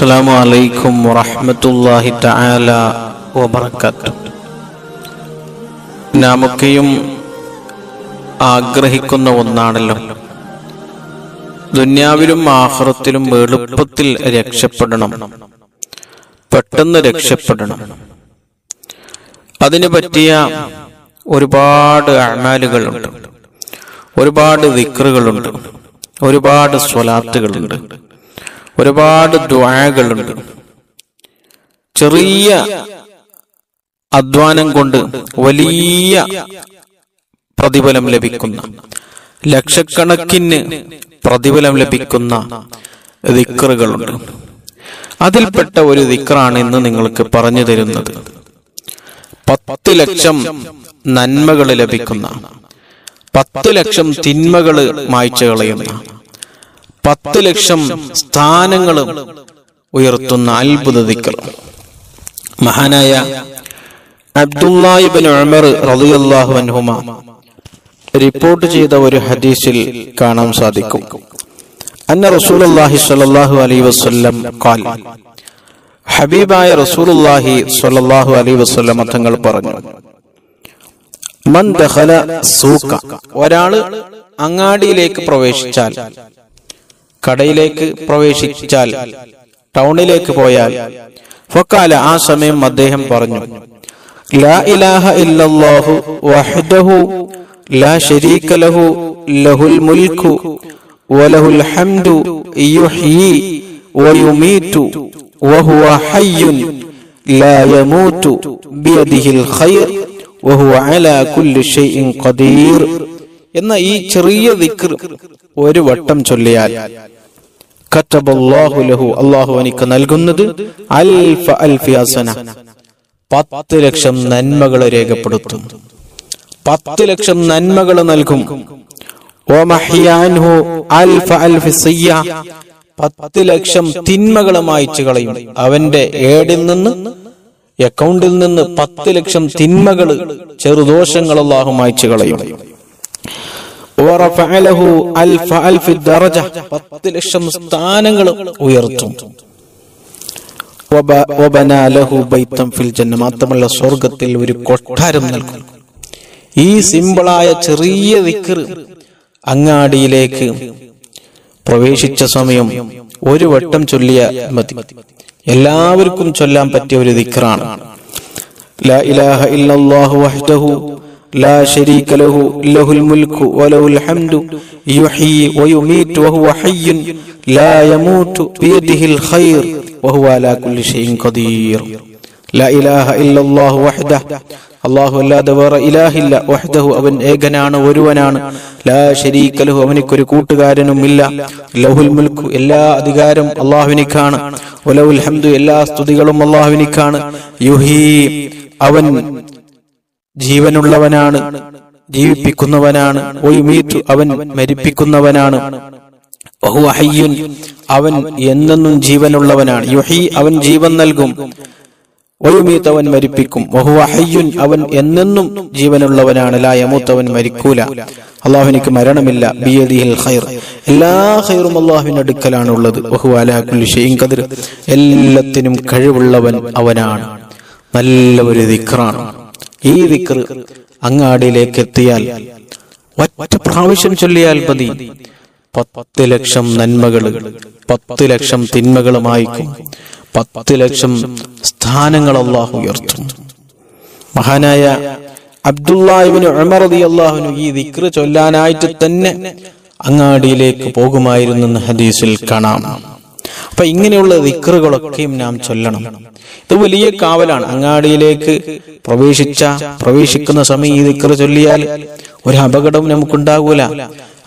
السلام عليكم ورحمة الله تعالى وبركاته നാമൊക്കെയും ആഗ്രഹിക്കുന്ന ഒന്നാണല്ലോ ദുന്യാവിലും ആഹ്റത്തിലും എളുപ്പത്തിൽ രക്ഷപ്പെടണം പെട്ടെന്ന് രക്ഷപ്പെടണം അതിന് പറ്റിയ ഒരുപാട് അമാലുകളുണ്ട് ഒരുപാട് ദിക്റുകളുണ്ട് ഒരുപാട് സ്വലാത്തുകളുണ്ട് ഒരുപാട് ദ്വാകളുണ്ട് ചെറിയ അധ്വാനം കൊണ്ട് വലിയ പ്രതിഫലം ലഭിക്കുന്ന ലക്ഷക്കണക്കിന് പ്രതിഫലം ലഭിക്കുന്ന ദിക്കറുകളുണ്ട് അതിൽപ്പെട്ട ഒരു ദിക്കറാണ് ഇന്ന് നിങ്ങൾക്ക് പറഞ്ഞു തരുന്നത്. പത്ത് ലക്ഷം നന്മകൾ ലഭിക്കുന്ന പത്ത് ലക്ഷം തിന്മകൾ മായ്ച്ചു കളയുന്ന പത്ത് ലക്ഷം സ്ഥാനങ്ങളും ഉയർത്തുന്ന അത്ഭുത ദിക്കറും മഹാനായ അബ്ദുല്ലാഹിബിൻ ഉമർ റളിയല്ലാഹു അൻഹുമ റിപ്പോർട്ട് ചെയ്ത ഒരു ഹദീസിൽ കാണാൻ സാധിക്കും. അന്ന റസൂലുള്ളാഹി സ്വല്ലല്ലാഹു അലൈഹി വസല്ലം ഖാൽ ഹബീബായ റസൂലുള്ളാഹി സ്വല്ലല്ലാഹു അലൈഹി വസല്ലം തങ്ങൾ പറഞ്ഞു മൻ ദഖല സൂക്ക ഒരാൾ അങ്ങാടിയിലേക്ക് പ്രവേശിച്ചാൽ കടയിലേക്ക് പ്രവേശിച്ചാൽ ടൗണിലേക്ക് പോയാൽ ഫക്കാല ആ സമയം അദ്ദേഹം പറഞ്ഞു ലാ ഇലാഹ ഇല്ലല്ലാഹു വഹ്ദഹു ലാ ശരീക ലഹു ലഹുൽ മുൽക്കു വലഹുൽ ഹംദു യുഹ്യി വയുമീതു വഹുവ ഹയ്യുൻ ലാ യമൂതു ബിയദിഹിൽ ഖൈർ വഹുവ അലാ കുല്ലി ഷൈഇൻ ഖദീർ. എന്ന ഈ ചെറിയ ദിക്ർ ഒരു വട്ടം ചൊല്ലിയാൽ ലഹു അള്ളാഹു എനിക്ക് നൽകുന്നത് അൽഫ ഹസന. പത്ത് ലക്ഷം നന്മകൾ രേഖപ്പെടുത്തും. പത്ത് ലക്ഷം നന്മകൾ നൽകും. അൽഫ അൽഫി സിയ്യ പത്ത് ലക്ഷം തിന്മകൾ മായ്ച്ചു കളയും. അവന്റെ ഏടിൽ നിന്ന് അക്കൗണ്ടിൽ നിന്ന് പത്ത് ലക്ഷം തിന്മകൾ ചെറുദോഷങ്ങൾ അള്ളാഹു മായ്ച്ചു കളയും വറഫഅലഹു അൽഫ അൽഫി ദറജ ലക്ഷം സ്ഥാനങ്ങൾ ഉയർത്തും. മാത്രമല്ല സ്വർഗത്തിൽ ഒരു കൊട്ടാരം നൽകും. ഈ സിമ്പിളായ ചെറിയ ദിക്കർ അങ്ങാടിയിലേക്ക് പ്രവേശിച്ച സമയം ഒരു വട്ടം ചൊല്ലിയ മതി. എല്ലാവർക്കും ചൊല്ലാൻ പറ്റിയ ഒരു ദിക്കറാണ് ലാ ഇലാഹ ഇല്ലല്ലാഹു വഹ്ദഹു لا شريك له له الملك وله الحمد يحيي ويميت وهو حي لا يموت بيده الخير وهو على كل شيء قدير لا إله إلا الله وحده അള്ളാഹു അല്ലാതെ വേറെ ഇലാഹില്ല വഹ്ദഹു അവൻ ഏകനാണ് ഒരുവനാണ് ലാ ശരീക ലഹു അവനിക്കൊരു കൂട്ടുകാരനുമില്ല ലഹുൽ മുൽക്കു എല്ലാ അധികാരം അള്ളാഹുവിനിക്കാണ് വലവുൽ ഹംദു എല്ലാ സ്തുതികളും അള്ളാഹുവിനിക്കാണ് യുഹീ അവൻ ജീവനുള്ളവനാണ് ജീവിപ്പിക്കുന്നവനാണ് ഒയുമീറ്റു അവൻ മരിപ്പിക്കുന്നവനാണ്. അവൻ എന്നെന്നും ജീവനുള്ളവനാണ്. യുഹി അവൻ ജീവൻ നൽകും. ഒയുമീത്ത് അവൻ മരിപ്പിക്കും. വഹുവ ഹയ്യുൻ അവൻ എന്നെന്നും ജീവനുള്ളവനാണ്. ലായമൂത്ത് അവൻ മരിക്കൂല. അള്ളാഹുവിനിക്ക് മരണമില്ല. ഖൈർ. എല്ലാ ഖൈറും അള്ളാഹുവിന്റെ അടുക്കലാണ് ഉള്ളത്. വഹുവ അലാഖുൽ എല്ലാത്തിനും കഴിവുള്ളവൻ അവനാണ്. നല്ല ഒരു ദിക്റാണ്. ഈ വിക്ർ അങ്ങാടിയിലേക്ക് എത്തിയാൽ ഒറ്റ പ്രാവശ്യം ചൊല്ലിയാൽ മതി. പത്ത് ലക്ഷം നന്മകൾ പത്ത് ലക്ഷം തിന്മകളുമായിക്കും പത്ത് ലക്ഷം സ്ഥാനങ്ങൾ അള്ളാഹു ഉയർത്തും. മഹാനായ അബ്ദുല്ലാഹിബിന് അമറതി അള്ളാഹുനു ഈ വിക്ർ ചൊല്ലാനായിട്ട് തന്നെ അങ്ങാടിയിലേക്ക് പോകുമായിരുന്നു ഹദീസിൽ കാണാം. അപ്പൊ ഇങ്ങനെയുള്ള ദിക്റുകളൊക്കെയും നാം ചൊല്ലണം. ഇത് വലിയ കാവലാണ്. അങ്ങാടിയിലേക്ക് പ്രവേശിച്ച പ്രവേശിക്കുന്ന സമയം ഈ ദിക്റ് ചൊല്ലിയാൽ ഒരു അപകടവും നമുക്കുണ്ടാകൂല.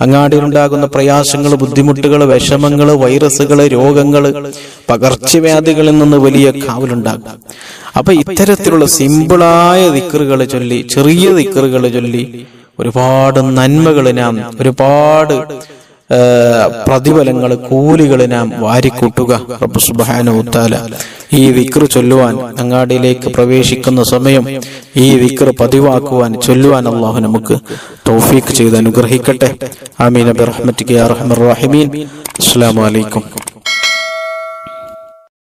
അങ്ങാടിയിലുണ്ടാകുന്ന പ്രയാസങ്ങൾ ബുദ്ധിമുട്ടുകൾ വിഷമങ്ങൾ വൈറസുകൾ രോഗങ്ങൾ പകർച്ചവ്യാധികളിൽ നിന്ന് വലിയ കാവലുണ്ടാകും. അപ്പൊ ഇത്തരത്തിലുള്ള സിമ്പിളായ ദിക്കറുകൾ ചൊല്ലി ചെറിയ ദിക്കറുകൾ ചൊല്ലി ഒരുപാട് നന്മകൾ നാം ഒരുപാട് പ്രതിഫലങ്ങൾ കൂലികൾ നാം വാരിക്കൂട്ടുക. റബ്ബ് സുബ്ഹാനഹു തആല ഈ വിക്ർ ചൊല്ലുവാൻ അങ്ങാടിയിലേക്ക് പ്രവേശിക്കുന്ന സമയം ഈ വിക്ർ പതിവാക്കുവാൻ ചൊല്ലുവാൻ അള്ളാഹു നമുക്ക് തൗഫീഖ് ചെയ്ത് അനുഗ്രഹിക്കട്ടെ. ആമീൻ. റഹീമീൻ. അസ്സലാമു അലൈക്കും.